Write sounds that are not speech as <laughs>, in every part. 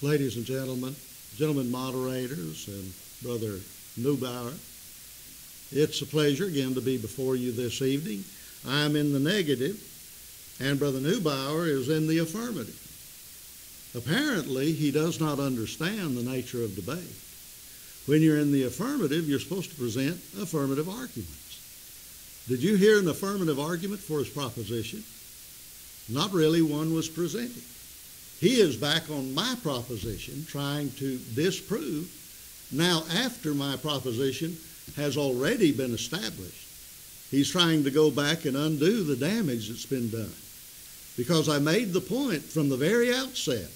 ladies and gentlemen, gentlemen moderators, and Brother Neubauer. It's a pleasure again to be before you this evening. I'm in the negative, and Brother Neubauer is in the affirmative. Apparently, he does not understand the nature of debate. When you're in the affirmative, you're supposed to present affirmative arguments. Did you hear an affirmative argument for his proposition? Not really one was presented. He is back on my proposition, trying to disprove now after my proposition has already been established. He's trying to go back and undo the damage that's been done. Because I made the point from the very outset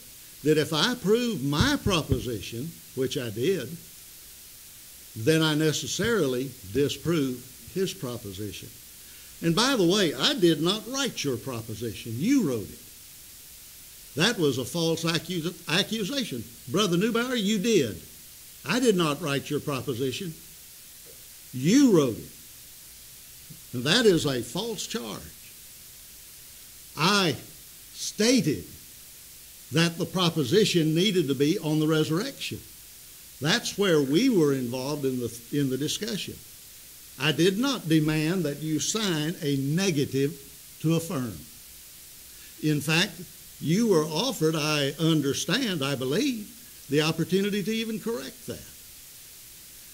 that if I prove my proposition, which I did, then I necessarily disprove his proposition. And by the way, I did not write your proposition. You wrote it. That was a false accus- accusation. Brother Neubauer, you did. I did not write your proposition. You wrote it. And that is a false charge. I stated that the proposition needed to be on the resurrection. That's where we were involved in the, in the discussion. I did not demand that you sign a negative to affirm. In fact, you were offered, I understand, I believe, the opportunity to even correct that.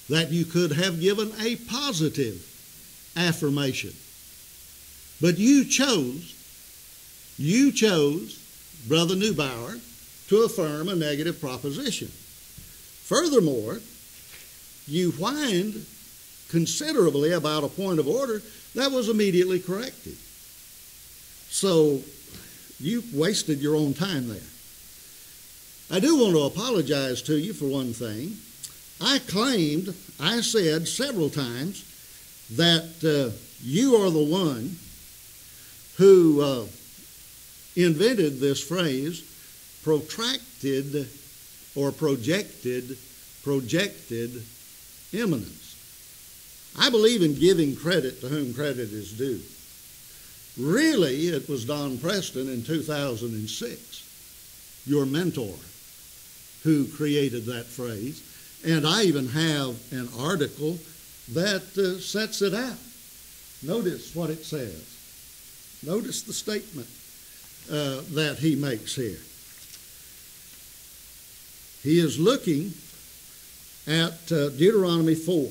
That you could have given a positive affirmation. But you chose, you chose, Brother Neubauer, to affirm a negative proposition. Furthermore, you whined considerably about a point of order that was immediately corrected. So you wasted your own time there. I do want to apologize to you for one thing. I claimed, I said several times, that uh, you are the one who uh, invented this phrase, protracted or projected, projected imminence. I believe in giving credit to whom credit is due. Really, it was Don Preston in 2006, your mentor, who created that phrase. And I even have an article that uh, sets it out. Notice what it says. Notice the statement uh, that he makes here. He is looking at uh, Deuteronomy 4.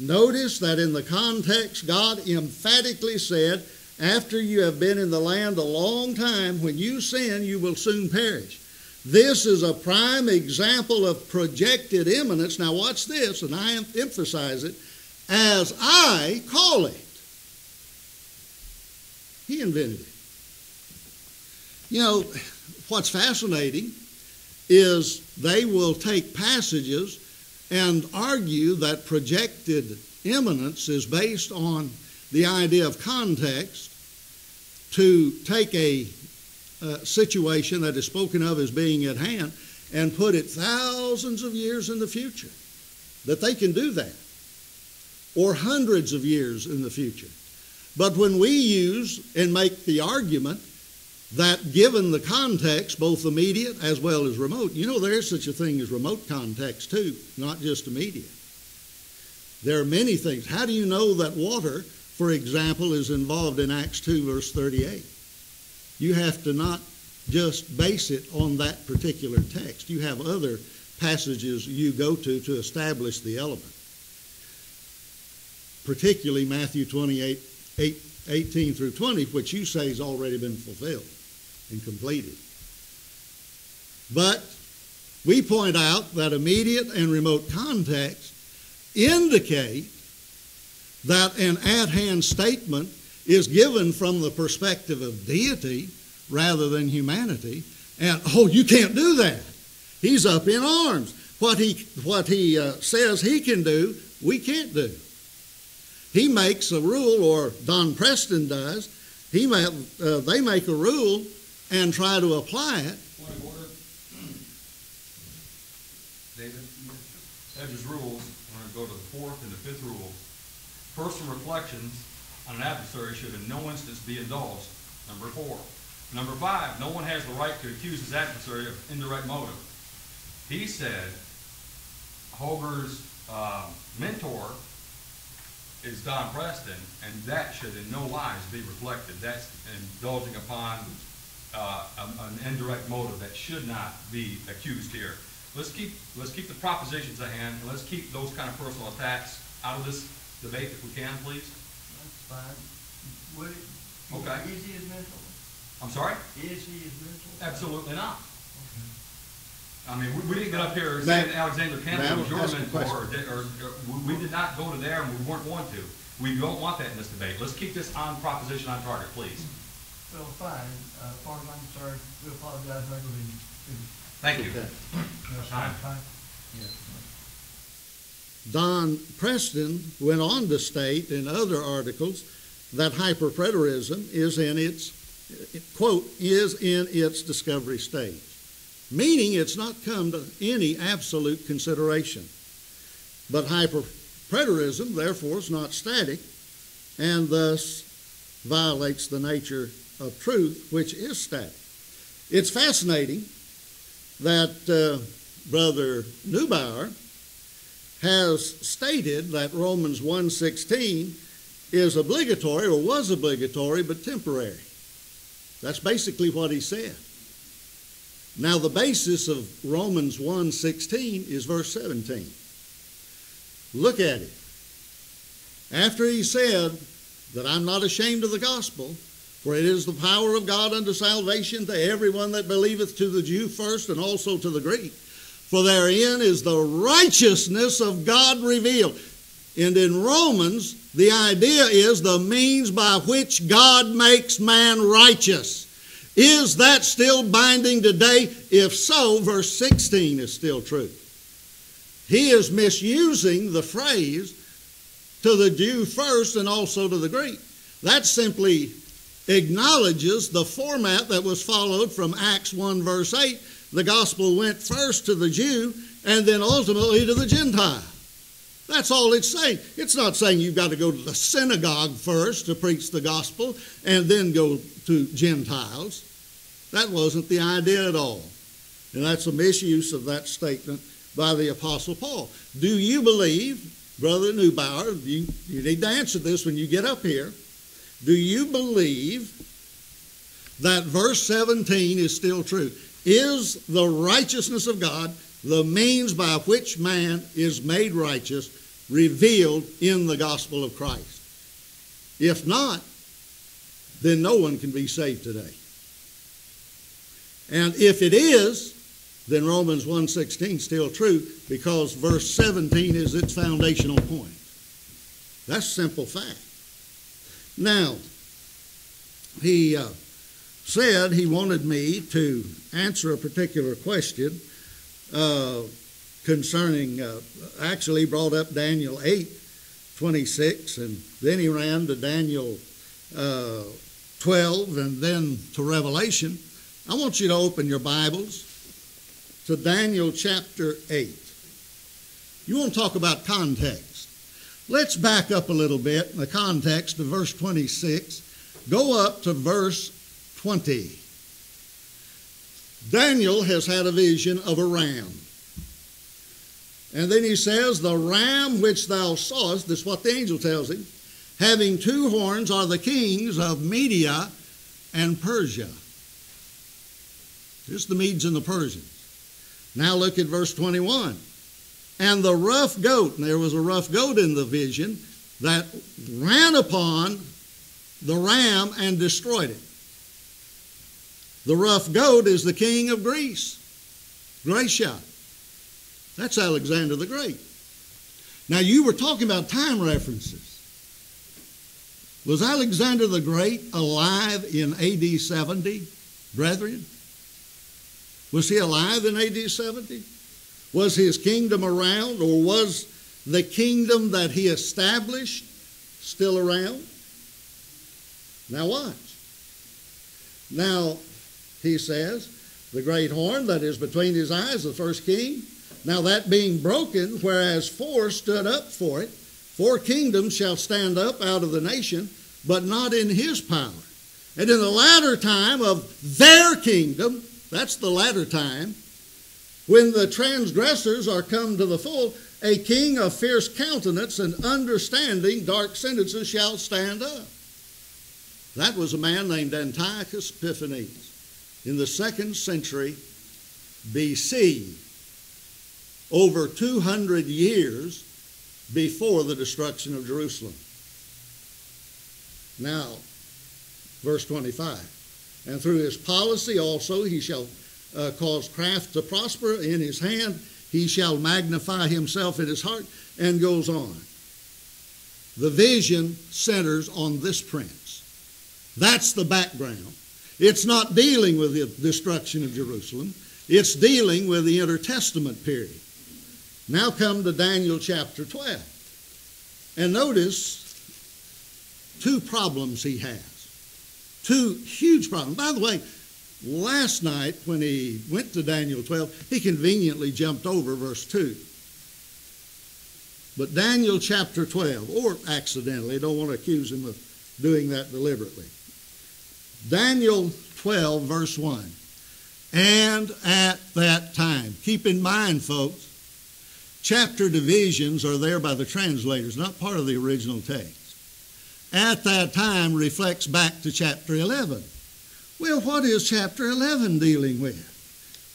Notice that in the context, God emphatically said, after you have been in the land a long time, when you sin, you will soon perish. This is a prime example of projected imminence. Now, watch this, and I emphasize it as I call it. He invented it. You know, what's fascinating is they will take passages and argue that projected imminence is based on the idea of context to take a uh, situation that is spoken of as being at hand and put it thousands of years in the future. That they can do that. Or hundreds of years in the future. But when we use and make the argument that given the context, both immediate as well as remote, you know there is such a thing as remote context too, not just immediate. There are many things. How do you know that water, for example, is involved in Acts 2, verse 38? You have to not just base it on that particular text. You have other passages you go to to establish the element. Particularly Matthew 28, 8, 18 through 20, which you say has already been fulfilled and completed. But we point out that immediate and remote context indicate that an at hand statement is given from the perspective of deity rather than humanity. And, oh, you can't do that. He's up in arms. What he, what he uh, says he can do, we can't do. He makes a rule, or Don Preston does. He may, uh, they make a rule and try to apply it. David, Hedge's rules, I'm going to go to the fourth and the fifth rule. Personal reflections on an adversary should in no instance be indulged. Number four. Number five, no one has the right to accuse his adversary of indirect motive. He said Holger's um, mentor is Don Preston, and that should in no wise be reflected. That's indulging upon uh, an indirect motive that should not be accused here. Let's keep let's keep the propositions at hand, and let's keep those kind of personal attacks out of this debate if we can, please. That's fine. Would it, Okay. is he his mentor? I'm sorry? Is he his mentor? Absolutely not. I mean, we, we didn't get up here Ma'am- saying Alexander Campbell ma'am, was your ask a mentor, or, question. or, or we we did not go to there, and we weren't going to. We don't want that in this debate. Let's keep this on proposition on target, please. Well, fine, uh, as far as I'm concerned, we apologize for everything. Thank you. Okay. Time. Don Preston went on to state in other articles that hyperpreterism is in its quote is in its discovery stage, meaning it's not come to any absolute consideration. But hyperpreterism, therefore, is not static, and thus violates the nature of truth, which is static. It's fascinating that uh, Brother Neubauer has stated that Romans 1:16 is obligatory or was obligatory but temporary. That's basically what he said. Now the basis of Romans 1:16 is verse 17. Look at it. After he said that I'm not ashamed of the gospel, for it is the power of God unto salvation to everyone that believeth, to the Jew first and also to the Greek. For therein is the righteousness of God revealed. And in Romans, the idea is the means by which God makes man righteous. Is that still binding today? If so, verse 16 is still true. He is misusing the phrase to the Jew first and also to the Greek. That simply acknowledges the format that was followed from Acts 1, verse 8. The gospel went first to the Jew and then ultimately to the Gentile. That's all it's saying. It's not saying you've got to go to the synagogue first to preach the gospel and then go to Gentiles. That wasn't the idea at all. And that's a misuse of that statement by the Apostle Paul. Do you believe, Brother Neubauer, you, you need to answer this when you get up here. Do you believe that verse 17 is still true? Is the righteousness of God the means by which man is made righteous revealed in the gospel of Christ? If not, then no one can be saved today. And if it is, then Romans 1:16 is still true because verse 17 is its foundational point. That's simple fact. Now, he uh, said he wanted me to answer a particular question uh, concerning, uh, actually brought up Daniel 8, 26, and then he ran to Daniel uh, 12 and then to Revelation. I want you to open your Bibles to Daniel chapter 8. You want to talk about context. Let's back up a little bit in the context of verse 26. Go up to verse 20. Daniel has had a vision of a ram. And then he says, The ram which thou sawest, this is what the angel tells him, having two horns are the kings of Media and Persia. This is the Medes and the Persians. Now look at verse 21. And the rough goat, and there was a rough goat in the vision that ran upon the ram and destroyed it. The rough goat is the king of Greece, Grecia. That's Alexander the Great. Now, you were talking about time references. Was Alexander the Great alive in AD 70, brethren? Was he alive in AD 70? Was his kingdom around, or was the kingdom that he established still around? Now, watch. Now, he says, the great horn that is between his eyes, the first king. Now, that being broken, whereas four stood up for it, four kingdoms shall stand up out of the nation, but not in his power. And in the latter time of their kingdom, that's the latter time, When the transgressors are come to the full, a king of fierce countenance and understanding dark sentences shall stand up. That was a man named Antiochus Epiphanes in the second century BC, over 200 years before the destruction of Jerusalem. Now, verse 25. And through his policy also he shall uh, cause craft to prosper in his hand. He shall magnify himself in his heart, and goes on. The vision centers on this prince. That's the background. It's not dealing with the destruction of Jerusalem, it's dealing with the intertestament period. Now come to Daniel chapter 12. And notice two problems he has. Two huge problems. By the way, last night when he went to Daniel 12, he conveniently jumped over verse 2. But Daniel chapter 12, or accidentally, don't want to accuse him of doing that deliberately. Daniel 12, verse 1. And at that time, keep in mind, folks, chapter divisions are there by the translators, not part of the original text. At that time reflects back to chapter 11. Well, what is chapter 11 dealing with?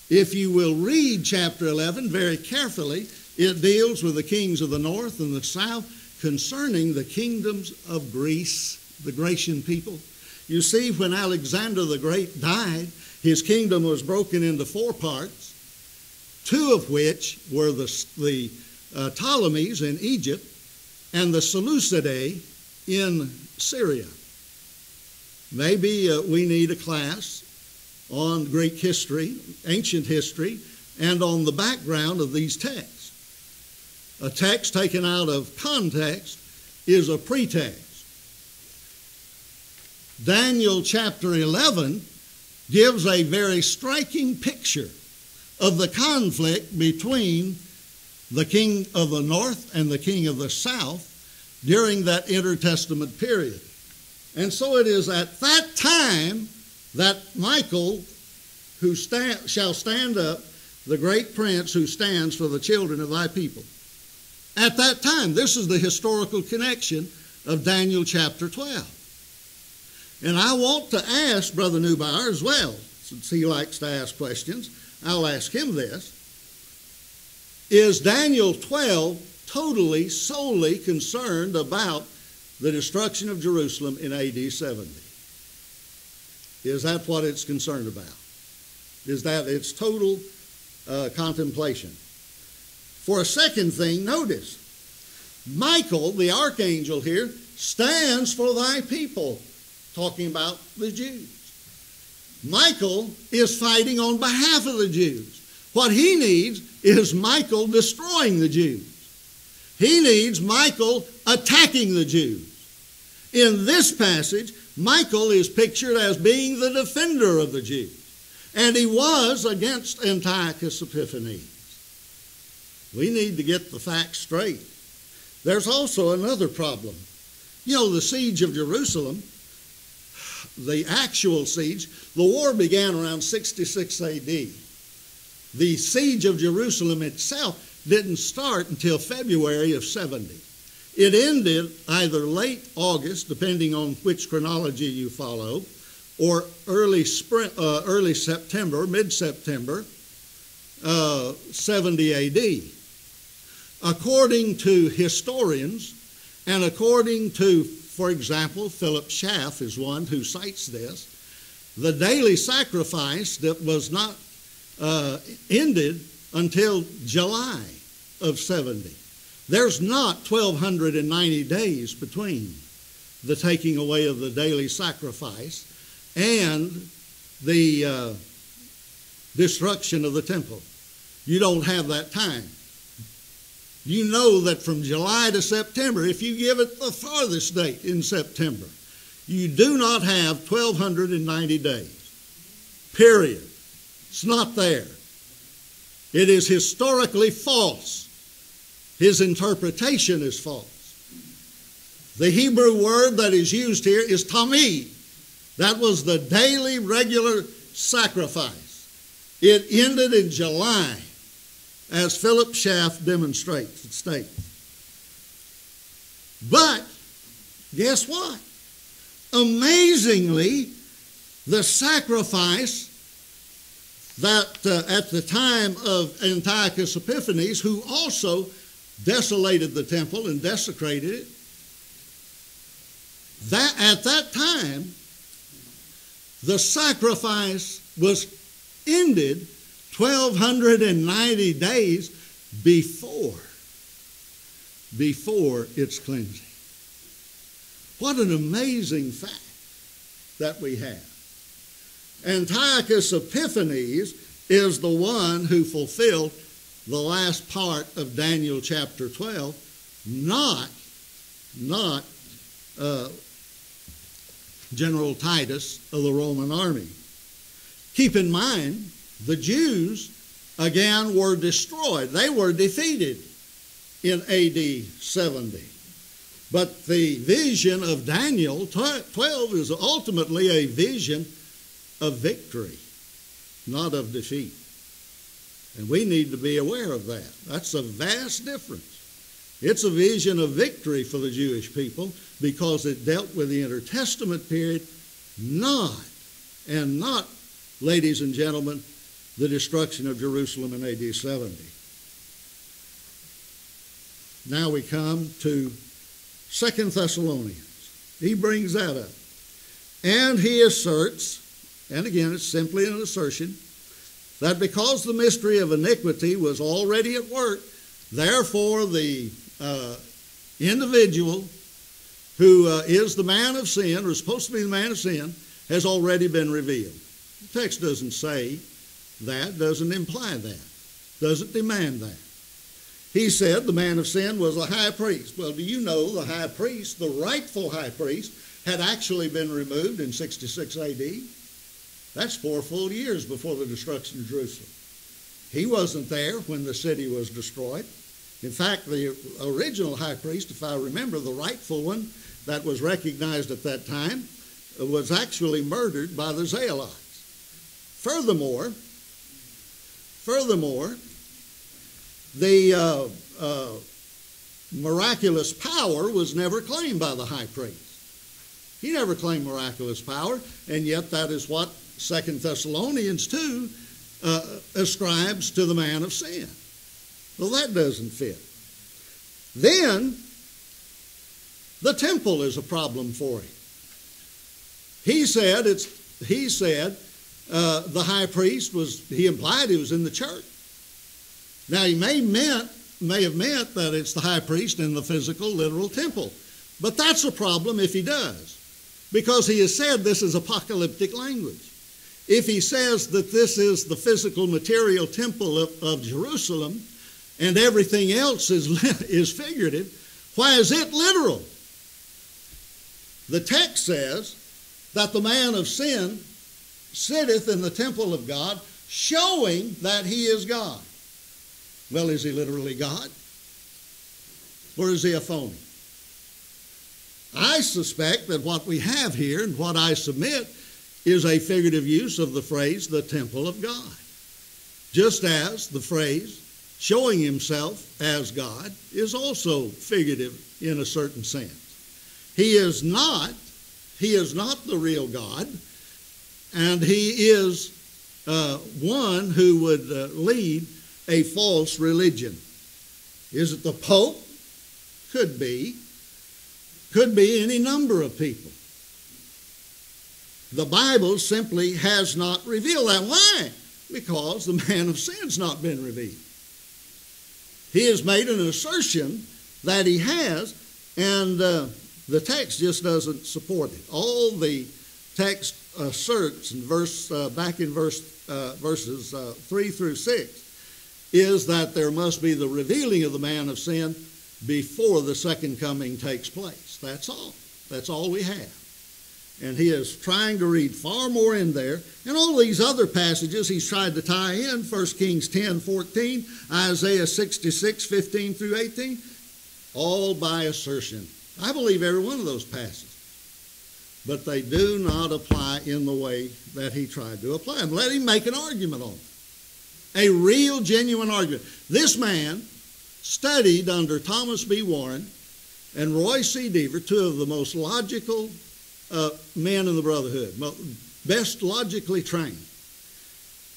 If you will read chapter 11 very carefully, it deals with the kings of the north and the south concerning the kingdoms of Greece, the Grecian people. You see, when Alexander the Great died, his kingdom was broken into four parts, two of which were the, the uh, Ptolemies in Egypt and the Seleucidae in Syria. Maybe uh, we need a class on Greek history, ancient history, and on the background of these texts. A text taken out of context is a pretext. Daniel chapter 11 gives a very striking picture of the conflict between the king of the north and the king of the south during that intertestament period. And so it is at that time that Michael, who sta- shall stand up, the great prince who stands for the children of thy people. At that time, this is the historical connection of Daniel chapter 12. And I want to ask Brother Neubauer as well, since he likes to ask questions. I'll ask him this. Is Daniel 12 totally, solely concerned about the destruction of Jerusalem in AD 70? Is that what it's concerned about? Is that its total uh, contemplation? For a second thing, notice Michael, the archangel here, stands for thy people, talking about the Jews. Michael is fighting on behalf of the Jews. What he needs is Michael destroying the Jews. He needs Michael attacking the Jews. In this passage, Michael is pictured as being the defender of the Jews. And he was against Antiochus Epiphanes. We need to get the facts straight. There's also another problem. You know, the siege of Jerusalem, the actual siege, the war began around 66 AD. The siege of Jerusalem itself didn't start until February of 70. It ended either late August, depending on which chronology you follow, or early spring, uh, early September, mid September, uh, 70 AD. According to historians, and according to, for example, Philip Schaff is one who cites this, the daily sacrifice that was not uh, ended until July of 70. There's not 1,290 days between the taking away of the daily sacrifice and the uh, destruction of the temple. You don't have that time. You know that from July to September, if you give it the farthest date in September, you do not have 1,290 days. Period. It's not there. It is historically false. His interpretation is false. The Hebrew word that is used here is tamid. That was the daily regular sacrifice. It ended in July as Philip Schaff demonstrates, it states. But guess what? Amazingly, the sacrifice that uh, at the time of Antiochus Epiphanes, who also desolated the temple and desecrated it, that at that time, the sacrifice was ended 1290 days before before its cleansing. What an amazing fact that we have. Antiochus Epiphanes is the one who fulfilled the last part of Daniel chapter 12, not, not uh, General Titus of the Roman army. Keep in mind, the Jews again were destroyed. They were defeated in AD 70. But the vision of Daniel 12 is ultimately a vision of victory, not of defeat. And we need to be aware of that. That's a vast difference. It's a vision of victory for the Jewish people because it dealt with the intertestament period, not, and not, ladies and gentlemen, the destruction of Jerusalem in AD 70. Now we come to Second Thessalonians. He brings that up. And he asserts, and again it's simply an assertion, that because the mystery of iniquity was already at work, therefore the uh, individual who uh, is the man of sin, or is supposed to be the man of sin, has already been revealed. The text doesn't say that, doesn't imply that, doesn't demand that. He said the man of sin was a high priest. Well, do you know the high priest, the rightful high priest, had actually been removed in 66 AD? That's four full years before the destruction of Jerusalem. He wasn't there when the city was destroyed. In fact, the original high priest, if I remember, the rightful one that was recognized at that time, was actually murdered by the Zealots. Furthermore, furthermore, the uh, uh, miraculous power was never claimed by the high priest. He never claimed miraculous power, and yet that is what Second Thessalonians 2 uh, ascribes to the man of sin. Well, that doesn't fit. Then, the temple is a problem for him. He said, it's, he said uh, the high priest was, he implied he was in the church. Now, he may, meant, may have meant that it's the high priest in the physical, literal temple. But that's a problem if he does, because he has said this is apocalyptic language. If he says that this is the physical, material temple of, of Jerusalem and everything else is, <laughs> is figurative, why is it literal? The text says that the man of sin sitteth in the temple of God, showing that he is God. Well, is he literally God? Or is he a phony? I suspect that what we have here and what I submit is a figurative use of the phrase the temple of God. Just as the phrase showing himself as God is also figurative in a certain sense. He is not, he is not the real God, and he is uh, one who would uh, lead a false religion. Is it the Pope? Could be. Could be any number of people. The Bible simply has not revealed that. Why? Because the man of sin's not been revealed. He has made an assertion that he has, and uh, the text just doesn't support it. All the text asserts in verse uh, back in verse uh, verses uh, three through six is that there must be the revealing of the man of sin before the second coming takes place. That's all. That's all we have. And he is trying to read far more in there. And all these other passages he's tried to tie in 1 Kings 10 14, Isaiah 66 15 through 18, all by assertion. I believe every one of those passages. But they do not apply in the way that he tried to apply them. Let him make an argument on it. A real, genuine argument. This man studied under Thomas B. Warren and Roy C. Deaver, two of the most logical uh, men in the Brotherhood, best logically trained.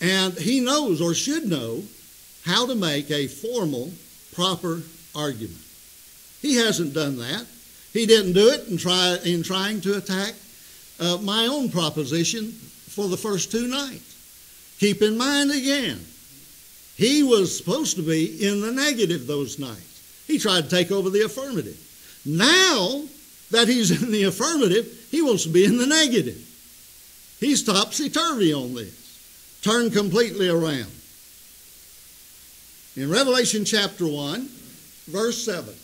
And he knows or should know how to make a formal, proper argument. He hasn't done that. He didn't do it in, try, in trying to attack uh, my own proposition for the first two nights. Keep in mind again, he was supposed to be in the negative those nights. He tried to take over the affirmative. Now that he's <laughs> in the affirmative, he wants to be in the negative. He's topsy turvy on this. Turn completely around. In Revelation chapter 1, verse 7,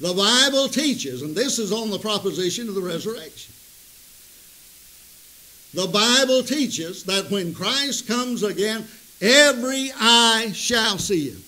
the Bible teaches, and this is on the proposition of the resurrection. The Bible teaches that when Christ comes again, every eye shall see him.